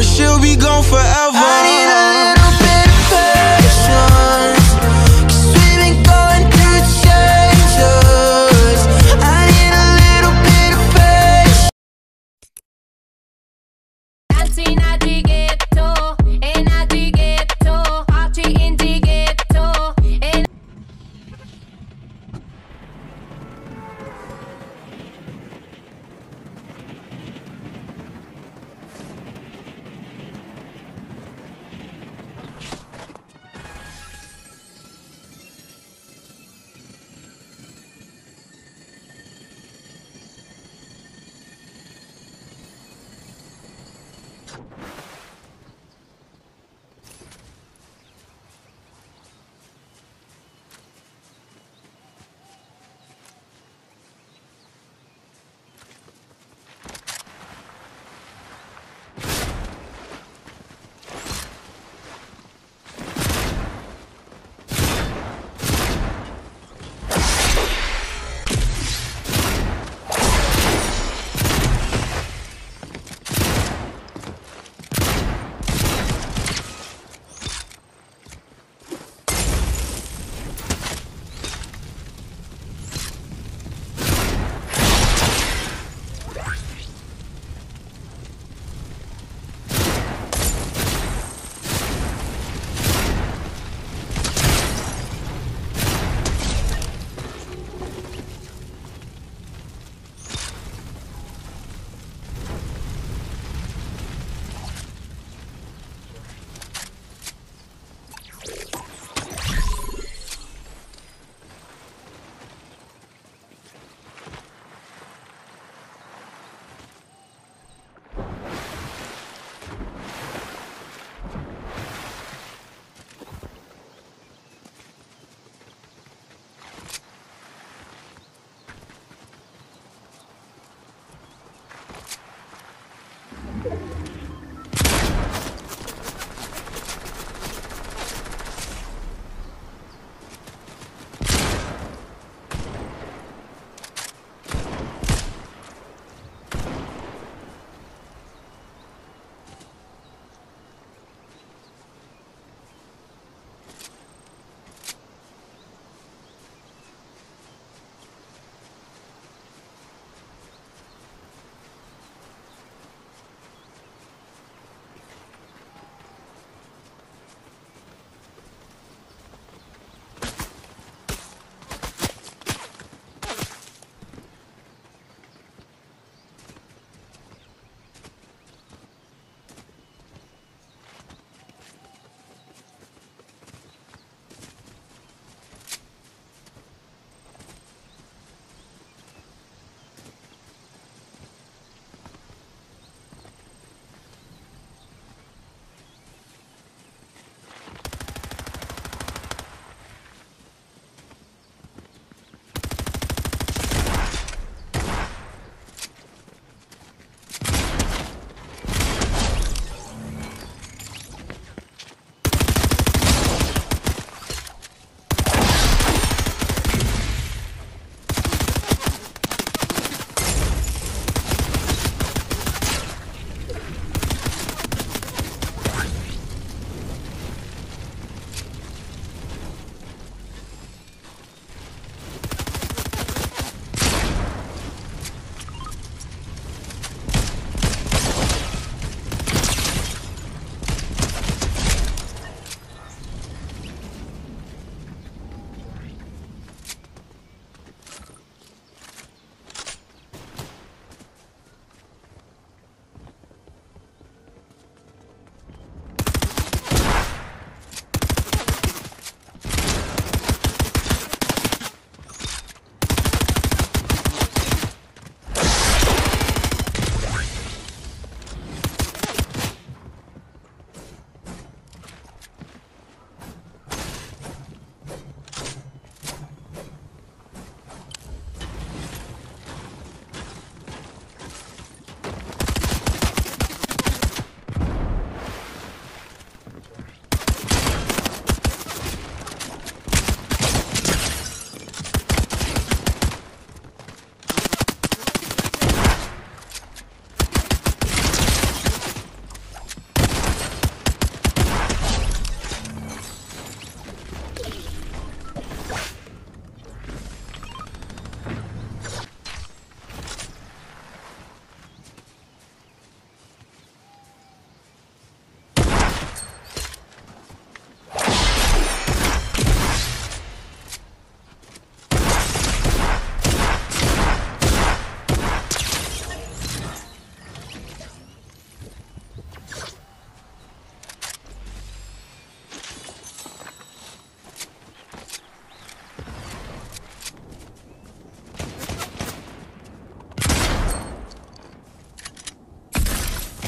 or she'll be gone forever.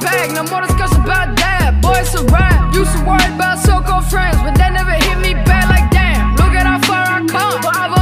bag, no more discussion about that. Boy, it's a rap. Used to worry about so called friends, but they never hit me back like damn. Look at how far I come. Well,